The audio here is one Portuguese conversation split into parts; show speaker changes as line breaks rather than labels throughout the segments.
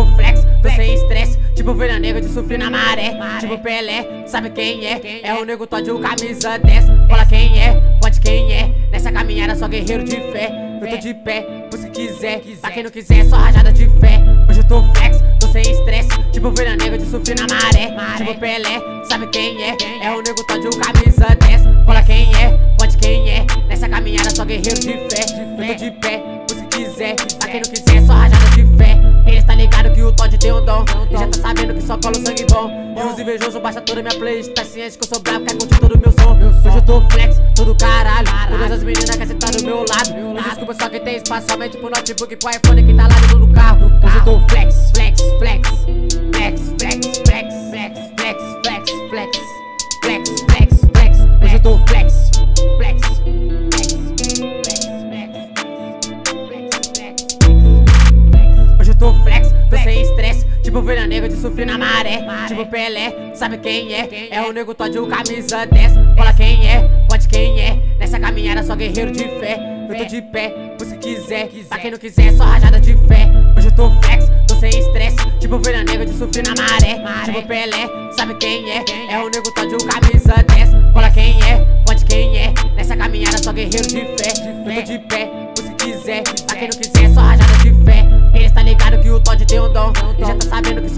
tô flex, tô sem estresse. Tipo Vila Negra de sofrer na maré. Tipo Pelé, sabe quem é? É o nego Todd, o camisa 10. Fala quem é, pode quem é. Nessa caminhada só guerreiro de fé. Eu tô de pé, por se quiser. Pra quem não quiser, só rajada de fé. Hoje eu tô flex, tô sem estresse. Tipo Vila Negra de sofrer na maré. Tipo Pelé, sabe quem é? É o nego Todd, o camisa 10. Fala quem é, pode quem é. Nessa caminhada só guerreiro de fé. Eu tô de pé, tem um dom. E já tá sabendo que só cola o sangue bom. E os invejosos baixa toda minha playlist. Tá ciente que eu sou bravo, quer curtir todo meu som. Hoje eu tô flex, todo caralho. Todas as meninas querem sentar do meu lado. Me desculpa só que tem espaço somente pro notebook, pro iPhone que tá lá dentro do carro. Hoje eu tô flex, flex, flex. Flex, flex, flex, flex, flex, flex, flex. Flex, flex, flex. Hoje eu tô flex, flex. Hoje eu tô flex, tô sem estresse. Tipo ovelha negra de sofrer na maré. Tipo Pelé, sabe quem é? É o nego Todd, o camisa 10. Fala quem é, pode quem é. Nessa caminhada só guerreiro de fé. Eu tô de pé, por se quiser. Pra quem não quiser, só rajada de fé. Hoje eu tô flex, tô sem estresse. Tipo ovelha negra de sofrer na maré. Tipo Pelé, sabe quem é? É o nego Todd, o camisa 10. Fala quem é, pode quem é. Nessa caminhada só guerreiro de fé. Eu tô de pé, por se quiser. Pra quem não quiser, só rajada de fé. Eles tá ligado que o Todd tem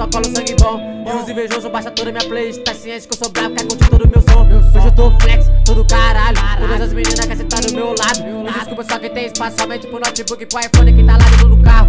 só cola o sangue bom. E os invejosos baixa toda minha playlist. Tá ciente que eu sou bravo, quer curtir todo o meu som. Hoje eu tô flex, todo caralho. Todas as meninas querem sentar do meu lado. Me desculpa só que tem espaço somente pro notebook, pro iPhone que tá lá dentro do carro.